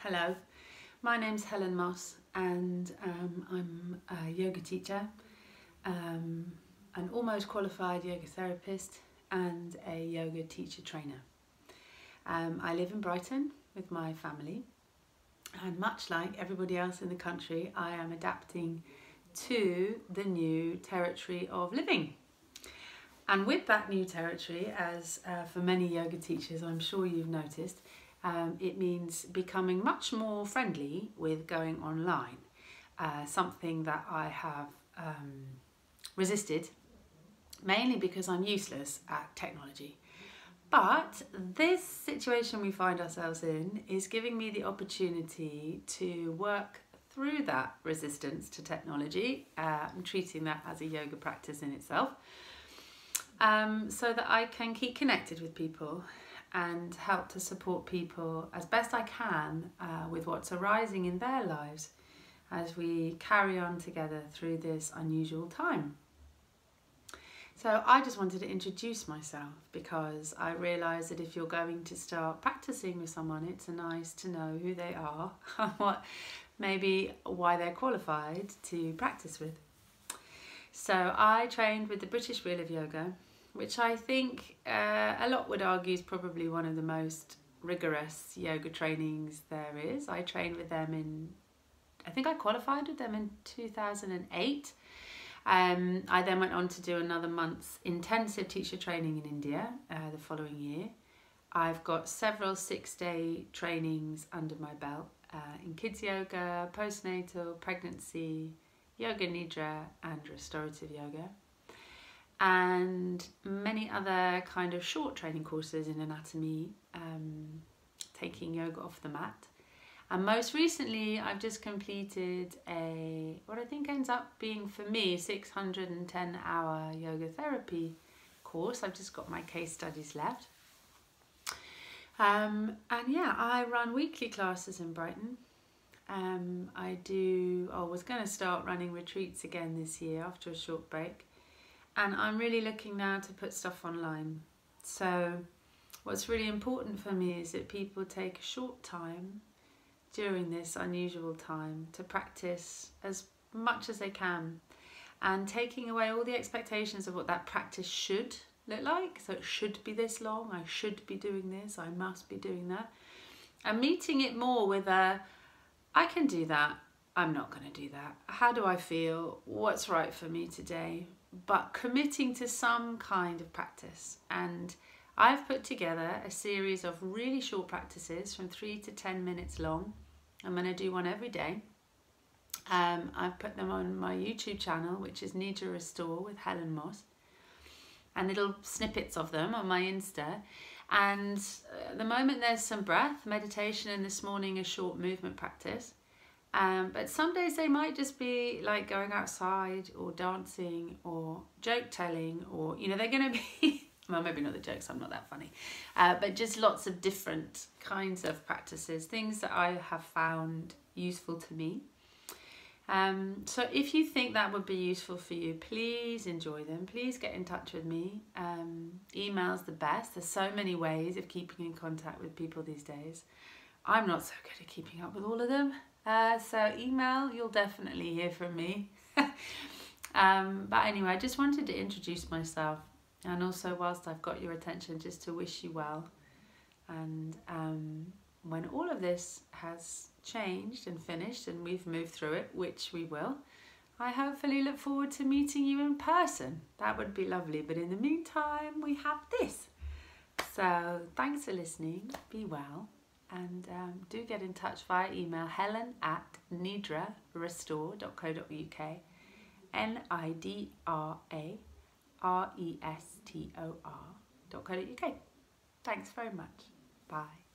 Hello, my name's Helen Moss and um, I'm a yoga teacher, um, an almost qualified yoga therapist and a yoga teacher trainer. Um, I live in Brighton with my family and much like everybody else in the country I am adapting to the new territory of living. And with that new territory, as uh, for many yoga teachers I'm sure you've noticed, um, it means becoming much more friendly with going online, uh, something that I have um, resisted, mainly because I'm useless at technology. But this situation we find ourselves in is giving me the opportunity to work through that resistance to technology. Uh, I'm treating that as a yoga practice in itself. Um, so that I can keep connected with people and help to support people as best I can uh, with what's arising in their lives as we carry on together through this unusual time. So I just wanted to introduce myself because I realise that if you're going to start practicing with someone, it's nice to know who they are, and what maybe why they're qualified to practice with. So I trained with the British Wheel of Yoga which I think uh, a lot would argue is probably one of the most rigorous yoga trainings there is. I trained with them in, I think I qualified with them in 2008. Um, I then went on to do another month's intensive teacher training in India uh, the following year. I've got several six-day trainings under my belt uh, in kids yoga, postnatal, pregnancy, yoga nidra and restorative yoga and many other kind of short training courses in anatomy, um, taking yoga off the mat. And most recently, I've just completed a, what I think ends up being for me, 610 hour yoga therapy course. I've just got my case studies left. Um, and yeah, I run weekly classes in Brighton. Um, I do, I was going to start running retreats again this year after a short break and I'm really looking now to put stuff online. So what's really important for me is that people take a short time during this unusual time to practice as much as they can and taking away all the expectations of what that practice should look like. So it should be this long, I should be doing this, I must be doing that. And meeting it more with a, I can do that, I'm not going to do that. How do I feel? What's right for me today? but committing to some kind of practice. And I've put together a series of really short practices from three to 10 minutes long. I'm going to do one every day. Um, I've put them on my YouTube channel, which is Nidra Restore with Helen Moss, and little snippets of them on my Insta. And uh, at the moment, there's some breath, meditation, and this morning a short movement practice. Um, but some days they might just be like going outside or dancing or joke telling or, you know, they're going to be, well, maybe not the jokes, I'm not that funny, uh, but just lots of different kinds of practices, things that I have found useful to me. Um, so if you think that would be useful for you, please enjoy them. Please get in touch with me. Um, email's the best. There's so many ways of keeping in contact with people these days. I'm not so good at keeping up with all of them. Uh, so email, you'll definitely hear from me. um, but anyway, I just wanted to introduce myself and also whilst I've got your attention just to wish you well. And um, when all of this has changed and finished and we've moved through it, which we will, I hopefully look forward to meeting you in person. That would be lovely. But in the meantime, we have this. So thanks for listening. Be well and um, do get in touch via email helen at nidrarestore.co.uk N-I-D-R-A-R-E-S-T-O-R.co.uk Thanks very much. Bye.